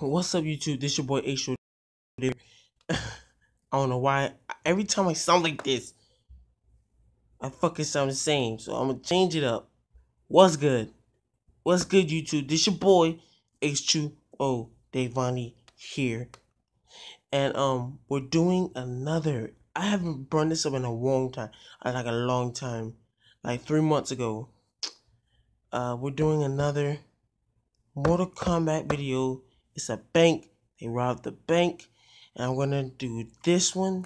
What's up, YouTube? This your boy H. I don't know why. Every time I sound like this, I fucking sound the same. So I'm gonna change it up. What's good? What's good, YouTube? This your boy H2O Davone here, and um, we're doing another. I haven't brought this up in a long time. I like a long time, like three months ago. Uh, we're doing another Mortal Kombat video. It's a bank. They robbed the bank. And I'm gonna do this one.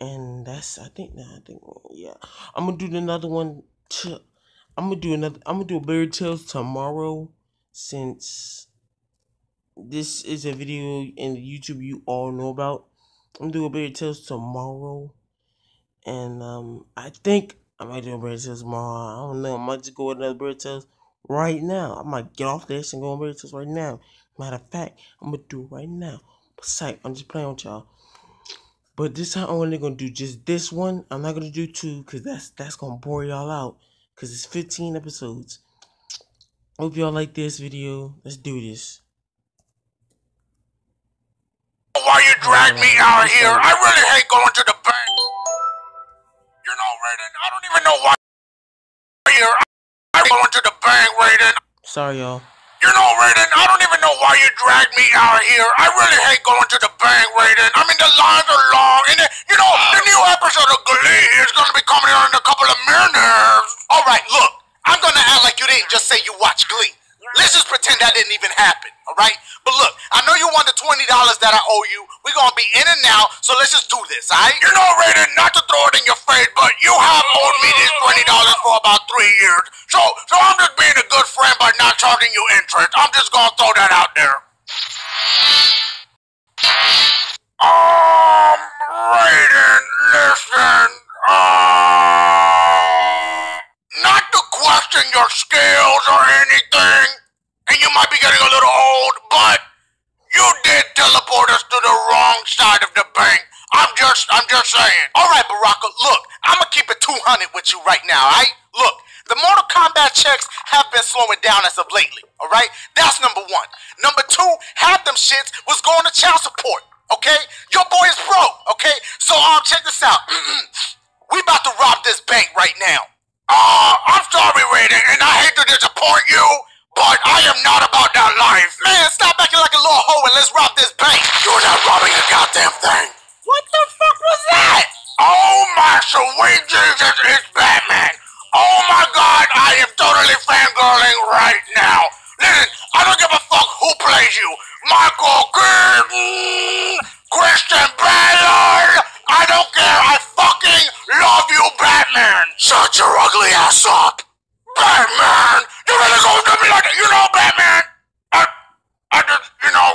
And that's I think I think yeah. I'm gonna do another one to I'm gonna do another I'm gonna do a Barry Tales tomorrow since this is a video in YouTube you all know about. I'm gonna do a Barry Tales tomorrow. And um I think I might do a Barry Tales tomorrow. I don't know. I might just go with another Barry Tales right now. I might get off this and go on Barry Tales right now. Matter of fact, I'm gonna do it right now. Psych, I'm just playing with y'all. But this time I'm only gonna do just this one. I'm not gonna do two because that's that's gonna bore y'all out. Cause it's 15 episodes. Hope y'all like this video. Let's do this. Why you drag me out here? I really hate going to the bank. You know, Raiden, I don't even know why here. I'm going to the bank, Raiden. Sorry, y'all. You know, Raiden, I don't even know why you dragged me out here. I really hate going to the bank, Raiden. I mean, the lines are long, and, you know, the new episode of Glee is going to be coming out in a couple of minutes. All right, look, I'm going to act like you didn't just say you watch Glee. Let's just pretend that didn't even happen, all right? But look, I know you want the $20 that I owe you. We're going to be in and out, so let's just do this, all right? You know, Raiden, not to throw it in your face, but you have owed me this $20 for about three years. So, so I'm just being charging you interest. I'm just to throw that out there. Um, Raiden, listen, uh, not to question your skills or anything, and you might be getting a little old, but you did teleport us to the wrong side of the bank. I'm just, I'm just saying. All right, Baraka, look, I'm gonna keep it 200 with you right now, all right? Look, the Mortal Kombat checks have been slowing down as of lately, all right? That's number one. Number two, half them shits was going to child support, okay? Your boy is broke, okay? So, um, check this out. we about to rob this bank right now. Uh, I'm sorry, Raiden, and I hate to disappoint you, but I am not about that life. Man, stop acting like a little hoe and let's rob this bank. You're not robbing a goddamn thing. What the fuck was that? Oh my sweet Jesus, it's Batman. My god, I am totally fangirling right now. Listen, I don't give a fuck who plays you. Michael Keaton, Christian Bale. I don't care. I fucking love you, Batman. Shut your ugly ass up. Batman, you really go to me like that. You know, Batman. I, I just, you know,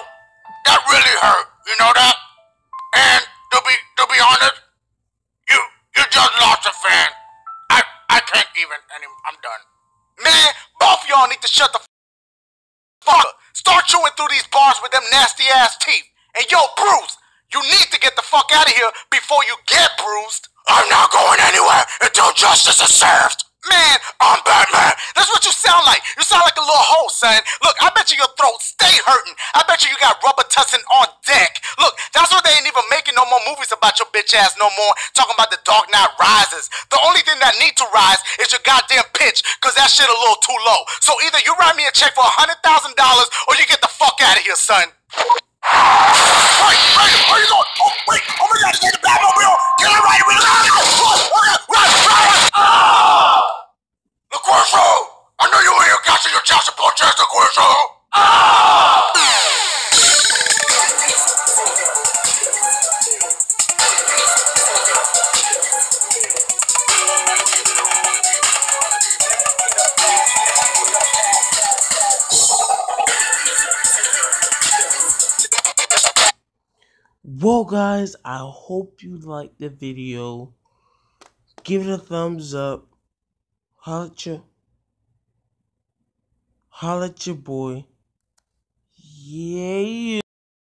that really hurt. You know that? Man, both of y'all need to shut the fuck up. Start chewing through these bars with them nasty ass teeth. And yo, Bruce, you need to get the fuck out of here before you get bruised. I'm not going anywhere until justice is served. Man, I'm Batman. That's what you sound like. You sound like a little hoe, son. Look, I bet you your throat stay hurting. I bet you you got Robitussin on deck. Look, that's why they ain't even making no more movies about your bitch ass no more. Talking about the Dark Knight Rises. The only thing that need to rise is your goddamn pitch, cause that shit a little too low. So either you write me a check for a hundred thousand dollars or you get the fuck out of here, son. Well, guys, I hope you liked the video. Give it a thumbs up. Holla at your, holla at your boy. Yeah.